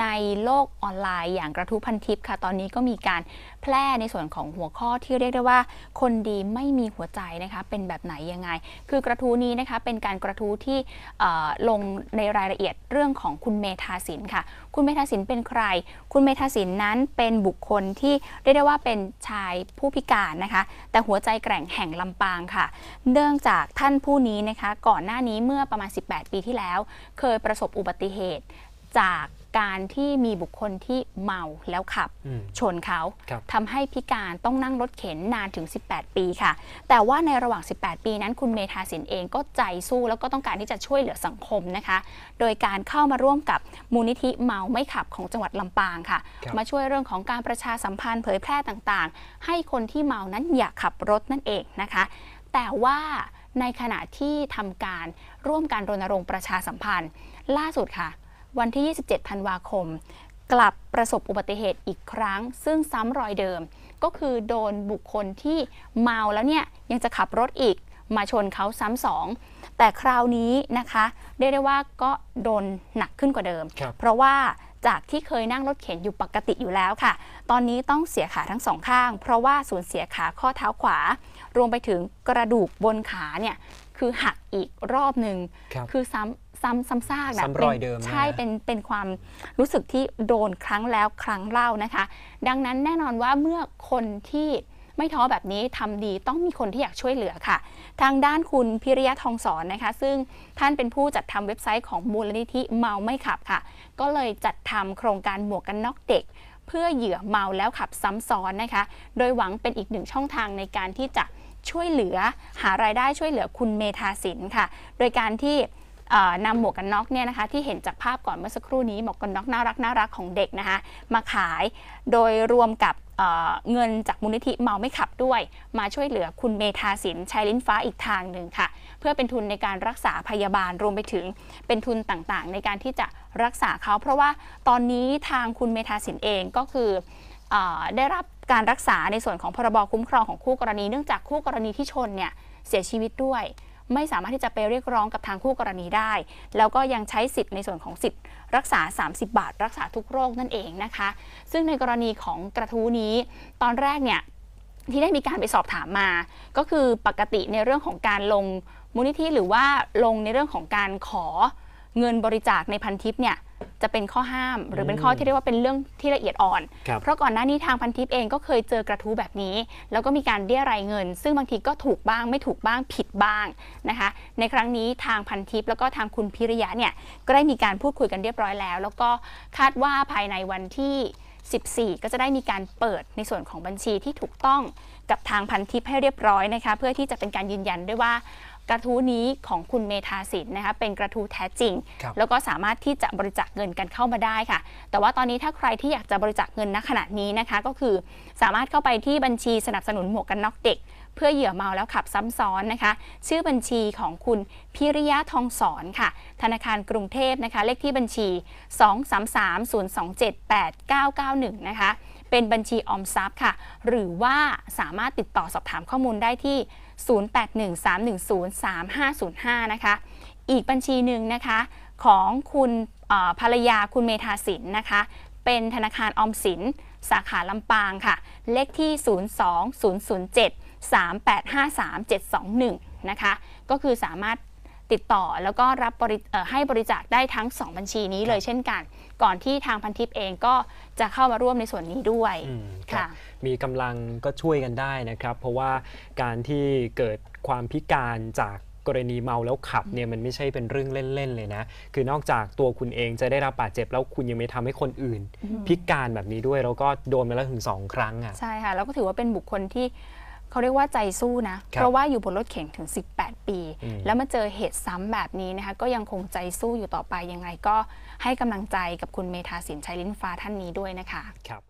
ในโลกออนไลน์อย่างกระทู้พันทิปค่ะ ตอนนี้ก็มีการแพร่ในส่วนของหัวข้อที่เรียกได้ว่า คนดีไม่มีหัวใจนะคะเป็นแบบไหนยังไง คือกระทู้นี้นะคะเป็นการกระทู้ที่ลงในรายละเอียดเรื่องของคุณเมธาสินค่ะ คุณเมธาสินเป็นใคร คุณเมธาสินนั้นเป็นบุคคลที่เรียกได้ว่าเป็นชายผู้พิการนะคะ แต่หัวใจแกร่งแห่งลำปางค่ะ เนื่องจากท่านผู้นี้นะคะ ก่อนหน้านี้เมื่อประมาณ 18 ปีที่แล้ว เคยประสบอุบัติเหตุจาก การที่มีบุคคลที่เมาแล้วขับอืมชนเขาครับทำให้พิการต้องนั่งรถเข็นนานถึง 18 ปีค่ะ แต่ว่าในระหว่าง 18 ปีนั้นคุณเมธาสินเองก็ใจสู้แล้วก็ต้องการที่จะช่วยเหลือสังคมนะคะ โดยการเข้ามาร่วมกับมูลนิธิเมาไม่ขับของจังหวัดลำปางค่ะครับมาช่วยเรื่องของการประชาสัมพันธ์เผยแพร่ต่างๆ ให้คนที่เมานั้นอย่าขับรถนั่นเองนะคะ แต่ว่าในขณะที่ทำการร่วมการรณรงค์ประชาสัมพันธ์ ล่าสุดค่ะ วันที่ 27 ธันวาคม กลับประสบอุบัติเหตุอีกครั้ง ซึ่งซ้ำรอยเดิม ก็คือโดนบุคคลที่เมาแล้วเนี่ยยังจะขับรถอีกมาชนเขาซ้ำสองแต่คราวนี้นะคะเรียกได้ว่าก็โดนหนักขึ้นกว่าเดิมครับเพราะว่าจากที่เคยนั่งรถเข็นอยู่ปกติอยู่แล้วค่ะ ตอนนี้ต้องเสียขาทั้งสองข้าง เพราะว่าสูญเสียขาข้อเท้าขวา รวมไปถึงกระดูกบนขาเนี่ยคือหักอีกรอบหนึ่งครับคือซ้ำ ซ้ำซ้ำซากนะซ้ำรอยป็นเดิมนะใช่เป็นเป็นความรู้สึกที่โดนครั้งแล้วครั้งเล่านะคะ ดังนั้นแน่นอนว่าเมื่อคนที่ไม่ท้อแบบนี้ทำดีต้องมีคนที่อยากช่วยเหลือค่ะ ทางด้านคุณพิริยะทองสอนนะคะ ซึ่งท่านเป็นผู้จัดทำเว็บไซต์ของมูลนิธิเมาไม่ขับค่ะ ก็เลยจัดทำโครงการหมวกกันน็อกเด็ก เพื่อเหยื่อเมาแล้วขับซ้ำซ้อนนะคะ โดยหวังเป็นอีกหนึ่งช่องทางในการที่จะช่วยเหลือหารายได้ช่วยเหลือคุณเมธาสินค่ะ โดยการที่เอ่อ นำหมวกกันน็อกเนี่ยนะคะที่เห็นจากภาพก่อนเมื่อสักครู่นี้หมวกกันน็อกน่ารักน่ารักของเด็กนะคะมาขายโดยรวมกับเเงินจากมูลนิธิเมาไม่ขับด้วย มาช่วยเหลือคุณเมธาสินชัยลิ้นฟ้าอีกทางหนึ่งค่ะ เพื่อเป็นทุนในการรักษาพยาบาลรวมไปถึงเป็นทุนต่างๆ ในการที่จะรักษาเขา เพราะว่าตอนนี้ทางคุณเมธาสินเองก็คืออได้รับการรักษาในส่วนของพรบคุ้มครองของคู่กรณี เนื่องจากคู่กรณีที่ชนเนี่ยเสียชีวิตด้วย ไม่สามารถที่จะไปเรียกร้องกับทางคู่กรณีได้ แล้วก็ยังใช้สิทธิ์ในส่วนของสิทธิ์รักษา 30 บาท รักษาทุกโรคนั่นเองนะคะ ซึ่งในกรณีของกระทู้นี้ ตอนแรกเนี่ยที่ได้มีการไปสอบถามมา ก็คือปกติในเรื่องของการลงมูลนิธิหรือว่าลงในเรื่องของการขอเงินบริจาคในพันทิปเนี่ย จะเป็นข้อห้าม หรือเป็นข้อที่เรียกว่าเป็นเรื่องที่ละเอียดอ่อนครับเพราะก่อนหน้านี้ทางพันทิปเองก็เคยเจอกระทู้แบบนี้ แล้วก็มีการเรียรายเงิน ซึ่งบางทีก็ถูกบ้างไม่ถูกบ้างผิดบ้างนะคะ ในครั้งนี้ทางพันทิปแล้วก็ทางคุณพิริยะเนี่ยก็ได้มีการพูดคุยกันเรียบร้อยแล้ว แล้วก็คาดว่าภายในวันที่ 14 ก็จะได้มีการเปิดในส่วนของบัญชีที่ถูกต้องกับทางพันทิปให้เรียบร้อยนะคะ เพื่อที่จะเป็นการยืนยันด้วยว่า กระทู้นี้ของคุณเมธาสินนะคะเป็นกระทู้แท้จริงครับแล้วก็สามารถที่จะบริจาคเงินกันเข้ามาได้ค่ะ แต่ว่าตอนนี้ถ้าใครที่อยากจะบริจาคเงินณขณะนี้นะคะก็คือสามารถเข้าไปที่บัญชีสนับสนุนหมวกกันน็อกเด็ก เพื่อเหยื่อเมาแล้วขับซ้ำซ้อนนะคะ ชื่อบัญชีของคุณพิริยะทองสอนค่ะ ธนาคารกรุงเทพนะคะ เลขที่บัญชี 233-027-8991 นะคะ เป็นบัญชีออมทรัพย์ค่ะ หรือว่าสามารถติดต่อสอบถามข้อมูลได้ที่ 0813103505 นะคะ อีกบัญชีหนึ่งนะคะ ของคุณภรรยาคุณเมธาสินนะคะ เป็นธนาคารออมสิน สาขาลำปางค่ะ เลขที่ 02007 3853721 นะคะ ก็คือสามารถ ติดต่อแล้วก็รับบริเอ่อให้บริจาคได้ทั้ง 2 บัญชีนี้เลยเช่นกัน ก่อนที่ทางพันทิปเองก็จะเข้ามาร่วมในส่วนนี้ด้วยอืมครับค่ะมีกำลังก็ช่วยกันได้นะครับ เพราะว่าการที่เกิดความพิการจากกรณีเมาแล้วขับเนี่ยมันไม่ใช่เป็นเรื่องเล่น ๆ เลยนะ คือนอกจากตัวคุณเองจะได้รับบาดเจ็บแล้วคุณยังไม่ทำให้คนอื่น พิการแบบนี้ด้วยแล้วก็โดนมาแล้วถึงสองครั้งอะใช่ค่ะแล้วก็ถือว่าเป็นบุคคลที่ เขาเรียกว่าใจสู้นะครับเพราะว่าอยู่บนรถเข็นถึง 18 ปีอืมแล้วมาเจอเหตุซ้ำแบบนี้นะคะ ก็ยังคงใจสู้อยู่ต่อไปยังไงก็ให้กำลังใจกับคุณเมธาสินชัยลิ้นฟ้าท่านนี้ด้วยนะคะครับ